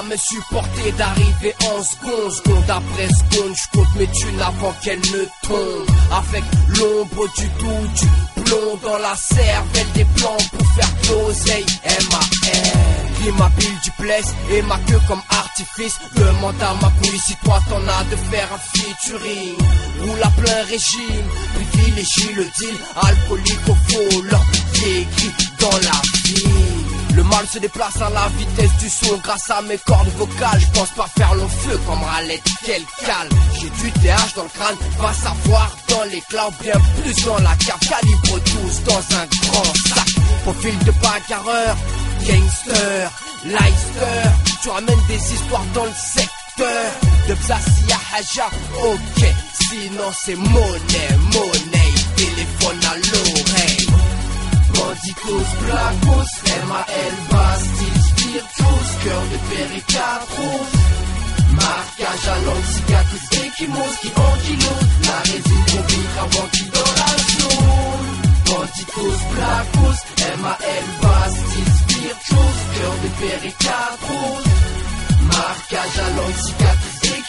jamais supporté d'arriver en seconde, seconde après seconde, je compte mes thunes avant qu'elles ne tombent. Avec l'ombre du doute, du plomb dans la cervelle des plans pour faire de l'oseille, M.A.R. Immobile du place et ma queue comme artifice Demande à ma couille si toi t'en as de faire un featuring Roule à plein régime, privilégie le deal Alcoolique au qui écrit dans la se déplace à la vitesse du son Grâce à mes cordes vocales, je pense pas faire long feu comme ralette, quel calme. J'ai du TH dans le crâne, va savoir dans l'éclat Bien plus dans la cave, calibre 12 dans un grand sac. Profil de bagarreur gangster, Leicester, tu ramènes des histoires dans le secteur. De Bzassia Haja, ok, sinon c'est monnaie, monnaie, téléphone à l'oreille. Bandicos, Blacos, M.A.L. Bastille, Virtuos, cœur de péricatros. Marquage à langue, cicatrice, échymose qui ankylose, la résine complique avant qu'il dans la zone. Bandicos, Blacos, M.A.L. Bastille, cœur de péricatros Marquage à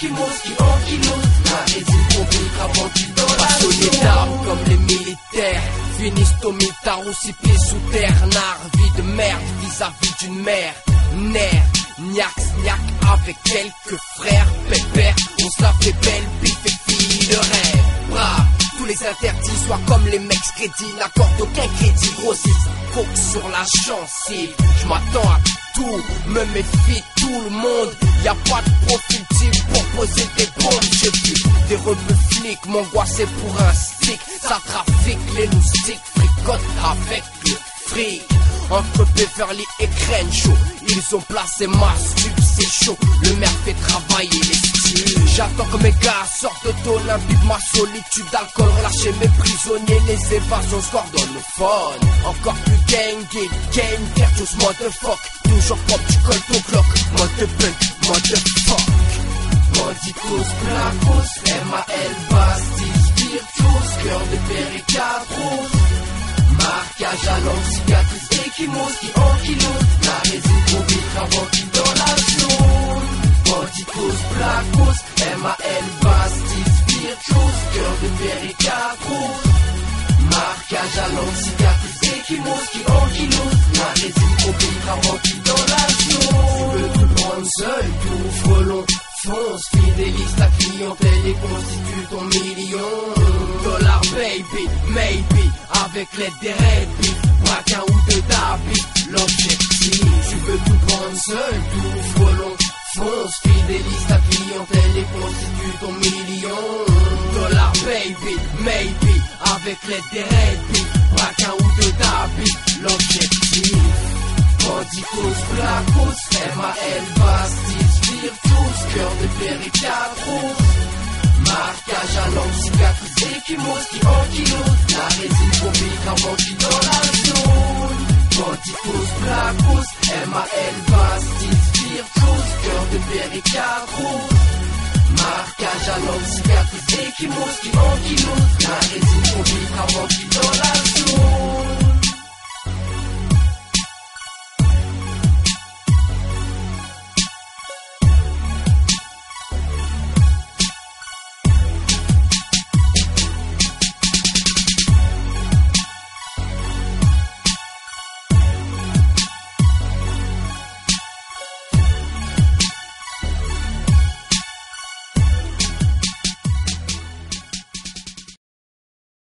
qui qu'il dans la zone d'armes comme les militaires. Finissent au mitard aussi pieds sous terre. Nar, vie de merde vis-à-vis d'une mère. Nerf, niax, niac avec quelques frères. Pépère, on se fait belle, bif et fille de rêve. Brave les interdits soient comme les mecs crédits. N'accorde aucun crédit grossisse Coke sur la gencive. Je m'attends à tout Me méfie tout le monde. Y a pas de profil type pour poser des bombes. J'ai vu des rebeux flics m'angoisser pour un stick. Ça trafique les loustiques Fricote avec le fric. Entre Beverly et Crenshaw Ils ont placé ma Le maire fait travailler les styles J'attends que mes gars sortent d'Olympique Ma solitude d'alcool relâcher mes prisonniers Les évasions se le Encore plus gang, gang, gang Virtuous motherfuck Toujours propre, tu colles ton clock Motherpunk, motherfuck Bandicos, Blacos, M.A.L. Bastille, Virtuos Cœur de péricatros Marquage à langue, cicatrice, échymose qui ankylose La résine complique avant Marquage à langue, cicatrice, échymose qui ankylose La résine complique avant qu'il dans la zone Tu veux tout frelon Fonce, fidélise ta clientèle et constitue ton million Dollar baby, maybe Avec l'aide des répits Braque un ou deux d'habits L'objectif Tu veux tout prendre seul, tout frelon Fonce, fidélise ta clientèle et constitue ton million Dollar baby, maybe Avec l'aide des répits Braque un ou deux d'habits L'objectif Bandicos, Blacos, M.A.L. Bastille, Virtuos, cœur de péricatros Marquage à langue, cicatrice, échymose qui ankylose La résine complique avant qu'il dans la zone Bandicos, Blacos, M.A.L. Bastille, Virtuos, cœur de péricatros Marquage à langue, cicatrice, échymose qui ankylose La résine complique avant qu'il dans la zone